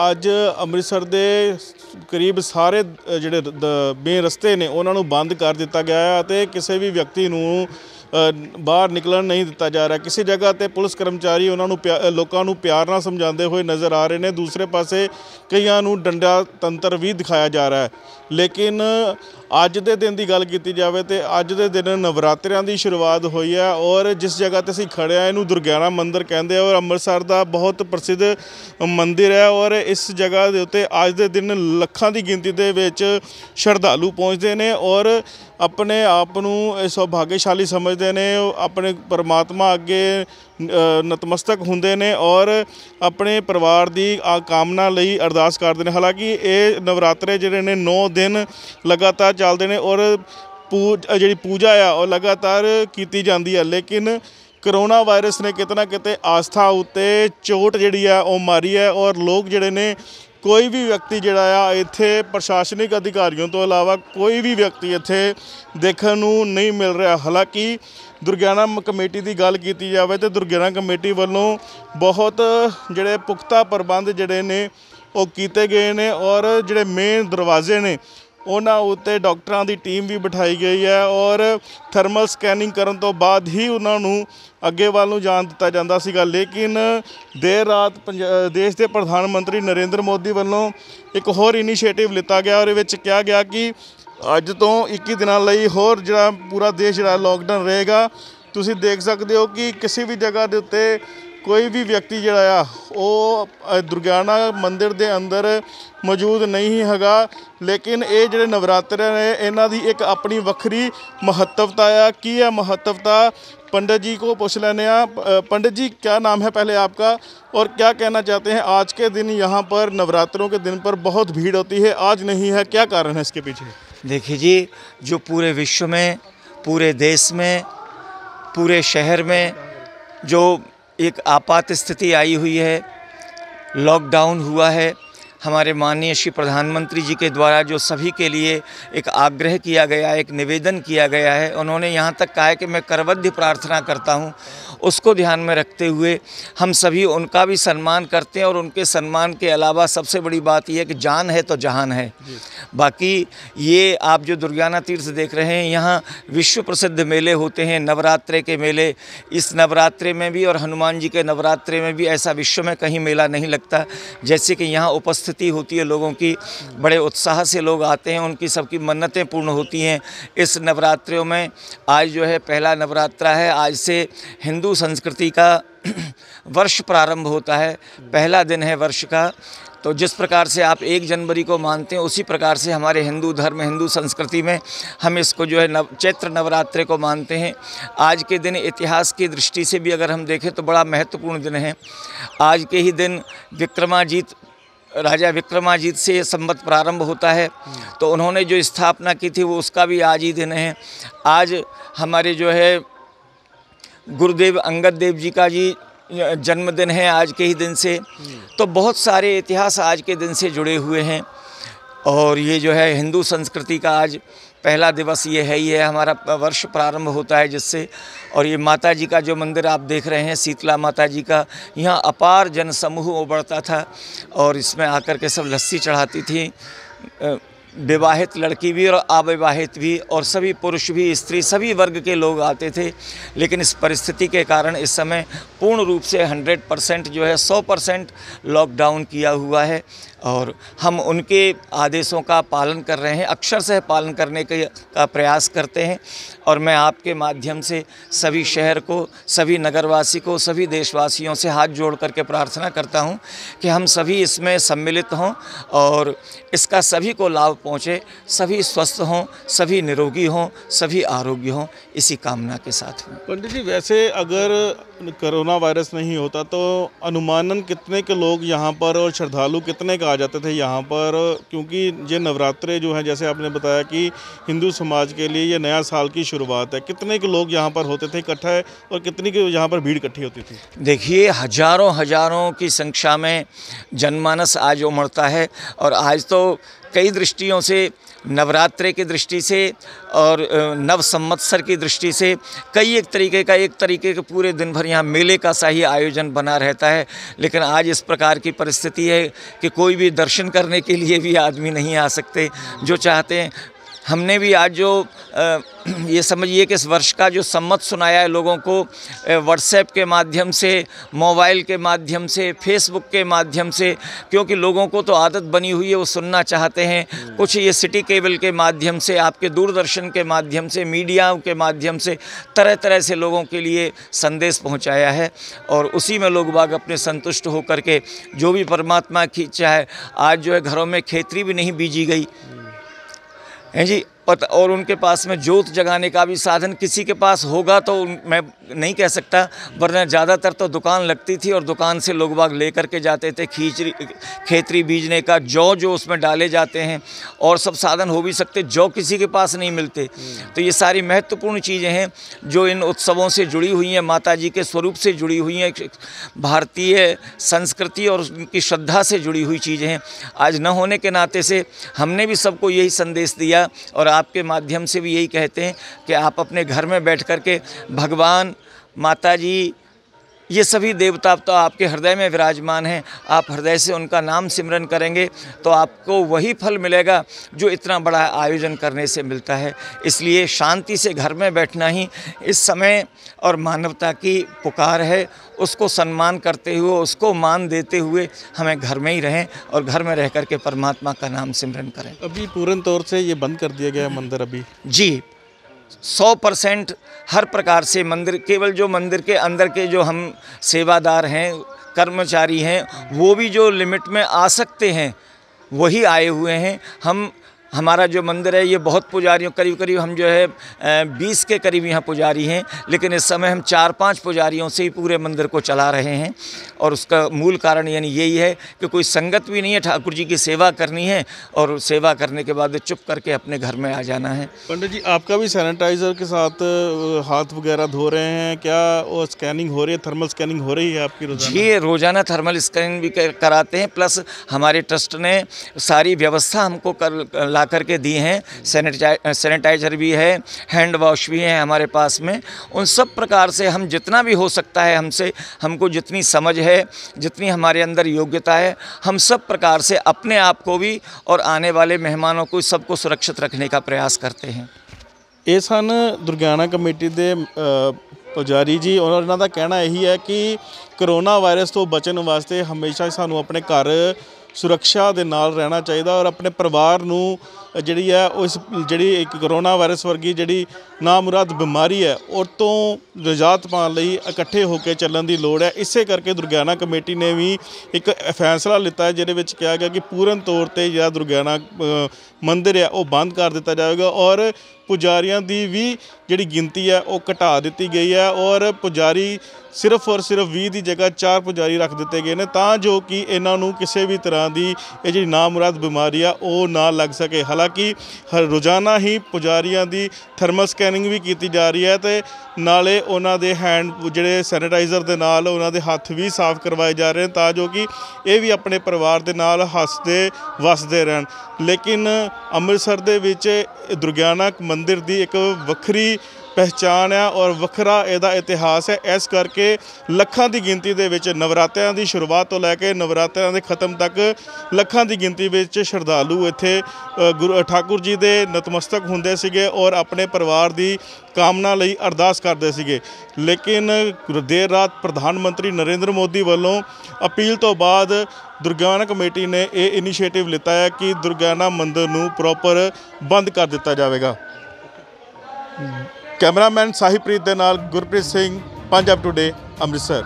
ਅੱਜ ਅੰਮ੍ਰਿਤਸਰ ਦੇ ਕਰੀਬ ਸਾਰੇ ਜਿਹੜੇ ਮੇਨ ਰਸਤੇ ਨੇ, ਉਹਨਾਂ ਨੂੰ ਬੰਦ ਕਰ ਦਿੱਤਾ ਗਿਆ ਹੈ ਅਤੇ ਕਿਸੇ ਵੀ ਵਿਅਕਤੀ ਨੂੰ ਬਾਹਰ ਨਿਕਲਣ ਨਹੀਂ ਦਿੱਤਾ ਜਾ ਰਿਹਾ। ਕਿਸੇ ਜਗ੍ਹਾ ਤੇ ਪੁਲਿਸ ਕਰਮਚਾਰੀ ਉਹਨਾਂ ਨੂੰ ਪਿਆ- ਲੋਕਾਂ ਨੂੰ ਪਿਆਰ ਨਾਲ ਸਮਝਾਉਂਦੇ ਹੋਏ ਨਜ਼ਰ ਆ ਰਹੇ ਨੇ। ਦੂਸਰੇ ਪਾਸੇ ਕਈਆਂ ਨੂੰ ਡੰਡਾ ਤੰਤਰ ਵੀ ਦਿਖਾਇਆ ਜਾ ਰਿਹਾ ਹੈ। ਲੇਕਿਨ ਅੱਜ ਦੇ ਦਿਨ ਦੀ ਗੱਲ ਕੀਤੀ ਜਾਵੇ ਤੇ ਅੱਜ ਦੇ ਦਿਨ ਨਵਰਾਤਰਿਆਂ ਦੀ ਸ਼ੁਰੂਆਤ ਹੋਈ ਹੈ ਔਰ ਜਿਸ ਜਗ੍ਹਾ ਤੇ ਅਸੀਂ ਖੜੇ ਆ ਇਹਨੂੰ ਦੁਰਗਿਆਨਾ ਮੰਦਿਰ ਕਹਿੰਦੇ ਆ ਔਰ ਅੰਮ੍ਰਿਤਸਰ ਦਾ ਬਹੁਤ ਪ੍ਰਸਿੱਧ ਮੰਦਿਰ ਹੈ ਔਰ ਇਸ ਜਗ੍ਹਾ ਦੇ ਉੱਤੇ ਅੱਜ ਦੇ ਦਿਨ ਲੱਖਾਂ ਦੀ ਗਿਣਤੀ ਦੇ ਵਿੱਚ ਸ਼ਰਧਾਲੂ ਪਹੁੰਚਦੇ ਨੇ ਔਰ ਆਪਣੇ ਆਪ ਨੂੰ ਸੌਭਾਗਸ਼ਾਲੀ ਸੁਭਾਗਿਆਸ਼ਾਲੀ ਸਮਝਦੇ ਨੇ, ਉਹ ਆਪਣੇ ਪਰਮਾਤਮਾ ਅੱਗੇ ਨਤਮਸਤਕ ਹੁੰਦੇ ਨੇ ਔਰ ਆਪਣੇ ਪਰਿਵਾਰ ਦੀ ਆ ਕਾਮਨਾ ਲਈ ਅਰਦਾਸ ਕਰਦੇ ਨੇ। ਹਾਲਾਂਕਿ ਇਹ ਨਵਰਾਤਰੇ ਜਿਹੜੇ ਨੇ 9 ਦਿਨ ਲਗਾਤਾਰ ਚੱਲਦੇ ਨੇ ਔਰ ਪੂਜ ਜਿਹੜੀ ਪੂਜਾ ਆ, ਉਹ ਲਗਾਤਾਰ ਕੀਤੀ ਜਾਂਦੀ ਹੈ ਲੇਕਿਨ ਕਰੋਨਾ ਵਾਇਰਸ ਨੇ ਕਿਤੇ ਨਾ ਕਿਤੇ ਆਸਥਾ ਉੱਤੇ ਚੋਟ ਜਿਹੜੀ ਆ, ਉਹ ਮਾਰੀ ਹੈ ਔਰ ਲੋਕ ਜਿਹੜੇ ਨੇ ਕੋਈ ਵੀ ਵਿਅਕਤੀ ਜਿਹੜਾ ਆ, ਇੱਥੇ ਪ੍ਰਸ਼ਾਸਨਿਕ ਅਧਿਕਾਰੀਆਂ ਤੋਂ ਇਲਾਵਾ ਕੋਈ ਵੀ ਵਿਅਕਤੀ ਇੱਥੇ ਦੇਖਣ ਨੂੰ ਨਹੀਂ ਮਿਲ ਰਿਹਾ। ਹਾਲਾਂਕਿ ਦੁਰਗਿਆਨਾ ਕਮੇਟੀ ਦੀ ਗੱਲ ਕੀਤੀ ਜਾਵੇ ਤੇ ਦੁਰਗਿਆਨਾ ਕਮੇਟੀ ਵੱਲੋਂ ਬਹੁਤ ਜਿਹੜੇ ਪੁਖਤਾ ਪ੍ਰਬੰਧ ਜਿਹੜੇ ਨੇ, ਉਹ ਕੀਤੇ ਗਏ ਨੇ ਔਰ ਜਿਹੜੇ ਮੇਨ ਦਰਵਾਜ਼ੇ ਨੇ ਉਹਨਾਂ ਉੱਤੇ ਡਾਕਟਰਾਂ ਦੀ ਟੀਮ ਵੀ ਬਿਠਾਈ ਗਈ ਹੈ ਔਰ ਥਰਮਲ ਸਕੈਨਿੰਗ ਕਰਨ ਤੋਂ ਬਾਅਦ ਹੀ ਉਹਨਾਂ ਨੂੰ ਅੱਗੇ ਵੱਲ ਨੂੰ ਜਾਣ ਦਿੱਤਾ ਜਾਂਦਾ ਸੀਗਾ। ਲੇਕਿਨ ਦੇਰ ਰਾਤ ਪੰਜ- ਦੇਸ਼ ਦੇ ਪ੍ਰਧਾਨ ਮੰਤਰੀ ਨਰਿੰਦਰ ਮੋਦੀ ਵੱਲੋਂ ਇੱਕ ਹੋਰ ਇਨੀਸ਼ੀਏਟਿਵ ਲਿੱਤਾ ਗਿਆ। ਔਰ ਉਹਦੇ ਵਿੱਚ ਕਿਹਾ ਗਿਆ ਕਿ ਅੱਜ ਤੋਂ 21 ਦਿਨਾਂ ਲਈ ਹੋਰ ਜਿਹੜਾ ਪੂਰਾ ਦੇਸ਼ ਜਿਹੜਾ ਲੋਕਡਾਊਨ ਰਹੇਗਾ, ਤੁਸੀਂ ਦੇਖ ਸਕਦੇ ਹੋ ਕਿ ਕਿਸੇ ਵੀ ਜਗ੍ਹਾ ਦੇ ਉੱਤੇ ਕੋਈ ਵੀ ਵਿਅਕਤੀ ਜਿਹੜਾ ਆ ਉਹ ਅ, ਦੁਰਗਿਆਨਾ ਮੰਦਿਰ ਦੇ ਅੰਦਰ ਮੌਜੂਦ ਨਹੀਂ ਹੈਗਾ ਲੇਕਿਨ ਇਹ ਜਿਹੜੇ ਨਵਰਾਤਰੇ ਨੇ ਇਹਨਾਂ ਦੀ ਇੱਕ ਆਪਣੀ ਵੱਖਰੀ ਮਹੱਤਵਤਾ ਆ ਕੀ ਹੈ ਮਹੱਤਵਤਾ पंडित जी को पूछ लेने आप अ, पंडित जी क्या नाम है पहले आपका और क्या कहना चाहते हैं आज के दिन यहाँ पर नवरात्रों के दिन पर बहुत भीड़ होती है आज नहीं है क्या कारण है इसके पीछे देखिए जी जो पूरे विश्व में पूरे देश में पूरे शहर में जो एक आपात स्थिति आई हुई है लॉकडाउन हुआ है हमारे माननीय श्री प्रधानमंत्री जी के द्वारा जो सभी के लिए एक आग्रह किया गया एक निवेदन किया गया है उन्होंने यहाँ तक कहा है कि मैं करबद्ध प्रार्थना करता हूँ। उसको ध्यान में रखते हुए हम सभी उनका भी सम्मान करते हैं और उनके सम्मान के अलावा सबसे बड़ी बात यह है कि जान है तो जहान है। बाकी ये आप जो दुर्गाना तीर्थ देख रहे हैं यहाँ विश्व प्रसिद्ध मेले होते हैं नवरात्रे के मेले। इस नवरात्रे में भी और हनुमान जी के नवरात्रे में भी ऐसा विश्व में कहीं मेला नहीं लगता जैसे कि यहाँ उपस्थिति होती है, लोगों की बड़े उत्साह से लोग आते हैं, उनकी सबकी मन्नतें पूर्ण होती हैं। इस नवरात्रों में आज जो है पहला नवरात्रा है, आज से हिंदू संस्कृति का वर्ष प्रारंभ होता है, पहला दिन है वर्ष का। तो जिस प्रकार से आप एक जनवरी को मानते हैं, उसी प्रकार से हमारे हिंदू धर्म, हिंदू संस्कृति में हम इसको जो है नव, चैत्र नवरात्रे को मानते हैं। आज के दिन इतिहास की दृष्टि से भी अगर हम देखें तो बड़ा महत्वपूर्ण दिन है। आज के ही दिन विक्रमाजीत राजा विक्रमाजीत से ये संवत प्रारंभ होता है। तो उन्होंने जो स्थापना की थी, वो उसका भी आज ही दिन है। आज हमारे जो है, गुरुदेव अंगद देव जी का जी, जन्मदिन है आज के ही दिन से। तो बहुत सारे इतिहास आज के दिन से जुड़े हुए हैं। और ये जो है, हिंदू संस्कृति का आज पहला दिवस ये है है हमारा वर्ष प्रारंभ होता है जिससे, और ये माता जी का जो मंदिर आप देख रहे हैं, शीतला माता जी का, यहाँ अपार जन समूह उबड़ता था, और इसमें आकर के सब लस्सी चढ़ाती थी विवाहित लड़की भी और अविवाहित भी, और सभी पुरुष भी, स्त्री सभी वर्ग के लोग आते थे, लेकिन इस परिस्थिति के कारण इस समय पूर्ण रूप से 100 परसेंट जो है 100 परसेंट लॉकडाउन किया हुआ है और हम उनके आदेशों का पालन कर रहे हैं, अक्षर से पालन करने के, का प्रयास करते हैं। और मैं आपके माध्यम से सभी शहर को, सभी नगरवासी को, सभी देशवासियों से हाथ जोड़ करके प्रार्थना करता हूँ कि हम सभी इसमें सम्मिलित हों और इसका सभी को लाभ पहुँचे, सभी स्वस्थ हों, सभी निरोगी हों, सभी आरोग्य हों, इसी कामना के साथ हूँ। पंडित जी, वैसे अगर कोरोना वायरस नहीं होता तो अनुमानन कितने के लोग यहाँ पर और श्रद्धालु कितने का आ जाते थे यहाँ पर? क्योंकि ये नवरात्रे जो हैं, जैसे आपने बताया कि हिंदू समाज के लिए ये नया साल की शुरुआत है। कितने के लोग यहाँ पर होते थे इकट्ठा और कितनी की यहाँ पर भीड़ इकट्ठी होती थी? देखिए हज़ारों हज़ारों की संख्या में जनमानस आज उमड़ता है और आज तो कई दृष्टियों से, नवरात्रे की दृष्टि से और नव संवत्सर की दृष्टि से कई एक तरीके का, एक तरीके के पूरे दिन भर यहाँ मेले का सा ही आयोजन बना रहता है। लेकिन आज इस प्रकार की परिस्थिति है कि कोई भी दर्शन करने के लिए भी आदमी नहीं आ सकते, जो चाहते हैं हमने भी आज जो ये समझिए कि इस वर्ष का जो सम्मत सुनाया है लोगों को व्हाट्सएप के माध्यम से मोबाइल के माध्यम से फेसबुक के माध्यम से क्योंकि लोगों को तो आदत बनी हुई है वो सुनना चाहते हैं। कुछ ये सिटी केबल के माध्यम से आपके दूरदर्शन के माध्यम से मीडिया के माध्यम से तरह तरह से लोगों के लिए संदेश पहुँचाया है। और उसी में लोग बाग अपने संतुष्ट होकर के जो भी परमात्मा की चाहे आज जो है घरों में खेतरी भी नहीं बीजी गई। हैं जी पत और उनके पास में जोत जगाने का भी साधन किसी के पास होगा तो मैं नहीं कह सकता वरना ज़्यादातर तो दुकान लगती थी और दुकान से लोग बाग लेकर के जाते थे खींचरी खेतरी बीजने का जौ जो उसमें डाले जाते हैं और सब साधन हो भी सकते जौ किसी के पास नहीं मिलते। तो ये सारी महत्वपूर्ण चीज़ें हैं जो इन उत्सवों से जुड़ी हुई हैं माता जी के स्वरूप से जुड़ी हुई हैं भारतीय संस्कृति और उनकी श्रद्धा से जुड़ी हुई चीज़ें हैं। आज न होने के नाते से हमने भी सबको यही संदेश दिया और आपके माध्यम से भी यही कहते हैं कि आप अपने घर में बैठ कर के भगवान माता जी ये सभी देवता तो आपके हृदय में विराजमान हैं। आप हृदय से उनका नाम सिमरन करेंगे तो आपको वही फल मिलेगा जो इतना बड़ा आयोजन करने से मिलता है। इसलिए शांति से घर में बैठना ही इस समय और मानवता की पुकार है। उसको सम्मान करते हुए उसको मान देते हुए हमें घर में ही रहें और घर में रह कर के परमात्मा का नाम सिमरन करें। अभी पूर्ण तौर से ये बंद कर दिया गया मंदिर अभी। जी। सौ परसेंट हर प्रकार से मंदिर, केवल जो मंदिर के अंदर के जो हम सेवादार हैं, कर्मचारी हैं, वो भी जो लिमिट में आ सकते हैं, वही आए हुए हैं। हम हमारा जो मंदिर है ये बहुत पुजारियों करीब करीब हम जो है बीस के करीब यहाँ पुजारी हैं लेकिन इस समय हम चार पाँच पुजारियों से ही पूरे मंदिर को चला रहे हैं और उसका मूल कारण यानी यही है कि कोई संगत भी नहीं है ठाकुर जी की सेवा करनी है और सेवा करने के बाद चुप करके अपने घर में आ जाना है। पंडित जी आपका भी सैनिटाइजर के साथ हाथ वगैरह धो रहे हैं क्या वो स्कैनिंग हो रही है थर्मल स्कैनिंग हो रही है आपकी रोज़ाना? जी रोज़ाना थर्मल स्कैनिंग भी कराते हैं प्लस हमारे ट्रस्ट ने सारी व्यवस्था हमको कर ला करके दी हैं सैनिटाइ सैनिटाइजर भी है हैंड वॉश भी है हमारे पास में उन सब प्रकार से हम जितना भी हो सकता है हमसे हमको जितनी समझ है जितनी हमारे अंदर योग्यता है हम सब प्रकार से अपने आप को भी और आने वाले मेहमानों को सबको सुरक्षित रखने का प्रयास करते हैं ਇਹ ਸਨ ਦੁਰਗਿਆਨਾ ਕਮੇਟੀ ਦੇ ਅ, ਪੁਜਾਰੀ ਜੀ ਉਹਨਾਂ ਇਹਨਾਂ ਦਾ ਕਹਿਣਾ ਇਹੀ ਹੈ ਕਿ ਕਰੋਨਾ ਵਾਇਰਸ ਤੋਂ ਬਚਣ ਵਾਸਤੇ ਹਮੇਸ਼ਾ ਹੀ ਸਾਨੂੰ ਆਪਣੇ ਘਰ ਸੁਰੱਖਿਆ ਦੇ ਨਾਲ ਰਹਿਣਾ ਚਾਹੀਦਾ ਔਰ ਆਪਣੇ ਪਰਿਵਾਰ ਨੂੰ ਜਿਹੜੀ ਹੈ ਉਸ ਜਿਹੜੀ ਇੱਕ ਕਰੋਨਾ ਵਾਇਰਸ ਵਰਗੀ ਜਿਹੜੀ ਨਾਮੁਰਾਦ ਬਿਮਾਰੀ ਹੈ ਉਹ ਤੋਂ ਨਿਜਾਤ ਪਾਉਣ ਲਈ ਇਕੱਠੇ ਹੋ ਕੇ ਚੱਲਣ ਦੀ ਲੋੜ ਹੈ। ਇਸੇ ਕਰਕੇ ਦੁਰਗਿਆਨਾ ਕਮੇਟੀ ਨੇ ਵੀ ਇੱਕ ਫੈਸਲਾ ਲਿੱਤਾ ਜਿਹਦੇ ਵਿੱਚ ਕਿਹਾ ਗਿਆ ਕਿ ਪੂਰਨ ਤੌਰ ਤੇ ਜਿਹੜਾ ਦੁਰਗਿਆਨਾ ਅ, ਮੰਦਿਰ ਹੈ ਉਹ ਬੰਦ ਕਰ ਦਿੱਤਾ ਜਾਵੇਗਾ ਔਰ ਪੁਜਾਰੀਆਂ ਦੀ ਵੀ ਜਿਹੜੀ ਗਿਣਤੀ ਹੈ ਉਹ ਘਟਾ ਦਿੱਤੀ ਗਈ ਹੈ ਔਰ ਪੁਜਾਰੀ ਸਿਰਫ ਔਰ ਸਿਰਫ 20 ਦੀ ਜਗ੍ਹਾ 4 ਪੁਜਾਰੀ ਰੱਖ ਦਿੱਤੇ ਗਏ ਨੇ ਤਾਂ ਜੋ ਕਿ ਇਹਨਾਂ ਨੂੰ ਕਿਸੇ ਵੀ ਤਰ੍ਹਾਂ ਦੀ ਇਹ ਜਿਹੜੀ ਨਾਮੁਰਾਦ ਬਿਮਾਰੀ ਆ ਉਹ ਨਾ ਲੱਗ ਸਕੇ। ਹਾਲਾਂਕਿ ਹਰ ਰੋਜ਼ਾਨਾ ਹੀ ਪੁਜਾਰੀਆਂ ਦੀ ਥਰਮਲ ਸਕੈਨਿੰਗ ਵੀ ਕੀਤੀ ਜਾ ਰਹੀ ਹੈ ਤੇ ਨਾਲੇ ਉਹਨਾਂ ਦੇ ਹੈਂਡ ਜਿਹੜੇ ਸੈਨੀਟਾਈਜ਼ਰ ਦੇ ਨਾਲ ਉਹਨਾਂ ਦੇ ਹੱਥ ਵੀ ਸਾਫ਼ ਕਰਵਾਏ ਜਾ ਰਹੇ ਨੇ ਤਾਂ ਜੋ ਕਿ ਇਹ ਵੀ ਆਪਣੇ ਪਰਿਵਾਰ ਦੇ ਨਾਲ ਹੱਸਦੇ, ਵਸਦੇ ਰਹਿਣ। ਲੇਕਿਨ ਅੰਮ੍ਰਿਤਸਰ ਦੇ ਵਿੱਚ ਦੁਰਗਿਆਨਾ ਮੰਦਿਰ ਦੀ ਇੱਕ ਵੱਖਰੀ ਪਹਿਚਾਣ ਆ ਔਰ ਵੱਖਰਾ ਇਹਦਾ ਇਤਿਹਾਸ ਹੈ। ਇਸ ਕਰਕੇ ਲੱਖਾਂ ਦੀ ਗਿਣਤੀ ਦੇ ਵਿੱਚ ਨਵਰਾਤਿਆਂ ਦੀ ਸ਼ੁਰੂਆਤ ਤੋਂ ਲੈ ਕੇ ਨਵਰਾਤਿਆਂ ਦੇ ਖਤਮ ਤੱਕ ਲੱਖਾਂ ਦੀ ਗਿਣਤੀ ਵਿੱਚ ਸ਼ਰਧਾਲੂ ਇੱਥੇ ਗੁਰੂ ਠਾਕੁਰ ਜੀ ਦੇ ਨਤਮਸਤਕ ਹੁੰਦੇ ਸੀਗੇ ਔਰ ਆਪਣੇ ਪਰਿਵਾਰ ਦੀ ਕਾਮਨਾ ਲਈ ਅਰਦਾਸ ਕਰਦੇ ਸੀਗੇ। ਲੇਕਿਨ ਦੇਰ ਰਾਤ ਪ੍ਰਧਾਨ ਮੰਤਰੀ ਨਰਿੰਦਰ ਮੋਦੀ ਵੱਲੋਂ ਅਪੀਲ ਤੋਂ ਬਾਅਦ ਦੁਰਗਿਆਨਾ ਕਮੇਟੀ ਨੇ ਇਹ ਇਨੀਸ਼ੀਏਟਿਵ ਲਿੱਤਾ ਹੈ ਕਿ ਦੁਰਗਿਆਨਾ ਮੰਦਿਰ ਨੂੰ ਪ੍ਰੋਪਰ ਬੰਦ ਕਰ ਦਿੱਤਾ ਜਾਵੇਗਾ। ਕੈਮਰਾਮੈਨ ਸਾਹਿਬਪ੍ਰੀਤ ਦੇ ਨਾਲ ਗੁਰਪ੍ਰੀਤ ਸਿੰਘ ਪੰਜਾਬ ਟੁਡੇ ਅੰਮ੍ਰਿਤਸਰ